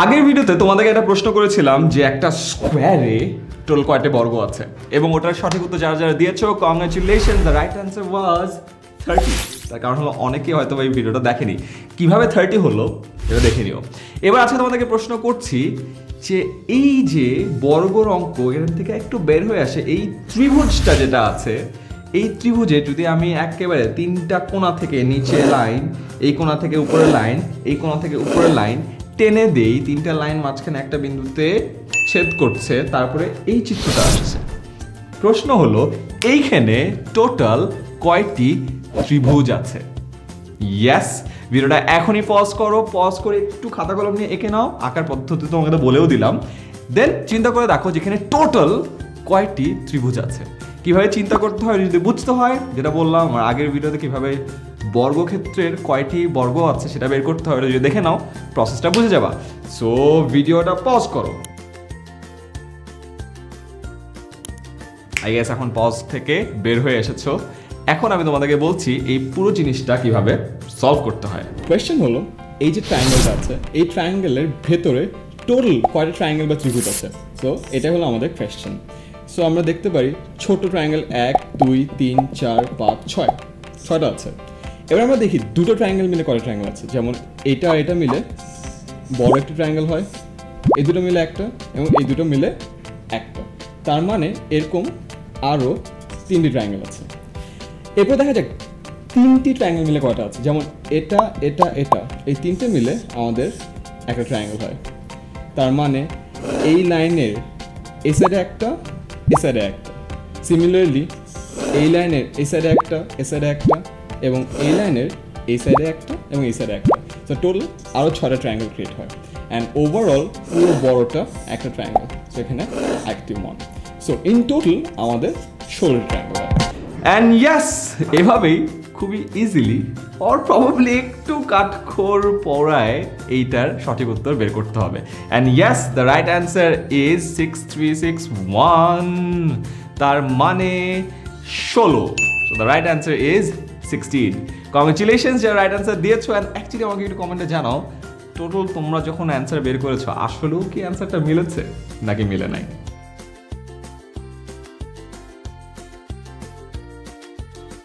আগের ভিডিওতে তোমাদেরকে একটা প্রশ্ন করেছিলাম যে একটা স্কোয়ারে টোটাল কয়টা বর্গ আছে এবং ওটার সঠিক উত্তর যারা যারা দিয়েছ congratulation the right answer was thirty তার কারণ হলো অনেকেই হয়তো এই ভিডিওটা দেখেনি। কীভাবে থার্টি হলো? এটা দেখে নিও। এবার আজকে তোমাদেরকে প্রশ্ন করছি যে এই যে বর্গর অঙ্ক এখান থেকে একটু বের হয়ে আসে, এই ত্রিভুজটা যেটা আছে, এই ত্রিভুজে যদি আমি একেবারে তিনটা কোণা থেকে নিচে লাইন এই কোণা থেকে উপরের লাইন এই কোণা থেকে উপরের লাইন টেনে দেই, তিনটা লাইন মাঝখানে একটা বিন্দুতে ছেদ করছে, তারপরে এই চিত্রটা আসছে। প্রশ্ন হলো, এইখানে টোটাল কয়টি ত্রিভুজ আছে? ইয়েস ভিডিওটা এখনই পজ করো পজ করে একটু খাতা কলম নিয়ে এঁকে নাও, আঁকার পদ্ধতি তোমাকে বলেও দিলাম। দেন চিন্তা করে দেখো যেখানে টোটাল কয়টি ত্রিভুজ আছে। কীভাবে চিন্তা করতে হয়, যদি বুঝতে হয়, যেটা বললাম, আমার আগের ভিডিওতে কীভাবে বর্গক্ষেত্রের কয়টি বর্গ আছে সেটা বের করতে হবে। যদি দেখে নাও প্রসেসটা বুঝে যাবা। সো ভিডিওটা পজ করো। আই গেস এখন পজ থেকে বের হয়ে এসেছ। এখন আমি তোমাদেরকে বলছি, এই পুরো জিনিসটা কীভাবে সলভ করতে হয়। কোয়েশ্চেন হলো, এই যে ট্রায়াঙ্গেলটা আছে, এই ট্রায়াঙ্গেলের ভেতরে টোটাল কয়টা ট্রায়াঙ্গেল বা ত্রিভুজ আছে? সো এটা হলো আমাদের কোয়েশ্চেন সো আমরা দেখতে পারি, ছোট ট্রায়াঙ্গেল এক, দুই, তিন, চার, পাঁচ, ছয়। ছয়টা আছে। এবার আমরা দেখি দুটো ট্রায়াঙ্গেল মিলে কয়টা ট্রায়াঙ্গেল আছে? যেমন এটা এটা মিলে বড় একটা ট্রায়াঙ্গেল হয়, এই দুটো মিলে একটা এবং এই দুটো মিলে একটা। তার মানে এরকম আরও তিনটি ট্রায়াঙ্গেল আছে। এরপর দেখা যাক, তিনটি ট্রায়াঙ্গেল মিলে কয়টা আছে? যেমন এটা এটা এটা, এই তিনটে মিলে আমাদের একটা ট্রায়াঙ্গেল হয়। তার মানে এই লাইনের এই সাইডে একটা, এ সাইডে একটা। সিমিলারলি এই লাইনের এই সাইডে একটা, এ সাইডে একটা এবং এই লাইনের এই সাইডে একটা এবং এই সাইডে একটা। তো টোটাল আরও ছটা ট্রায়াঙ্গেল ক্রিয়েট হয়। অ্যান্ড ওভারঅল পুরো বড়টা একটা ট্রায়াঙ্গেল সেখানে active one so in total আমাদের ষোলো ট্রায়াঙ্গেল অ্যান্ড ইয়াস এভাবেই খুবই ইজিলি অর প্রবাবলি একটু কাঠখোর পড়ায় এইটার সঠিক উত্তর বের করতে হবে। And yes the right answer is six three six one তার মানে ষোলো। So the right answer is sixteen congratulations যারা রাইট অ্যান্সার দিয়েছ অ্যান্ড অ্যাকচুয়ালি আমাকে একটু কমেন্টে জানাও। টোটাল তোমরা যখন অ্যান্সার বের করেছ, আসলেও কি অ্যান্সারটা মিলেছে? নাকি মিলে নাই?